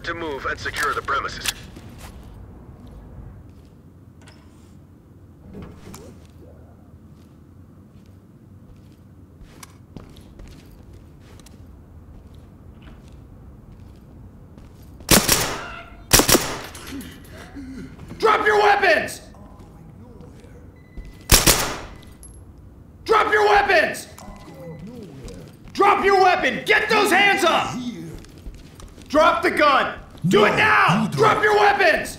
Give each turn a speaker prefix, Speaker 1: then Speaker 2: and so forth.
Speaker 1: ordered to move and secure the premises.
Speaker 2: Drop your weapons! Drop your weapons! Drop your weapon! Get those hands up! Drop the gun! Do it now! Drop your weapons!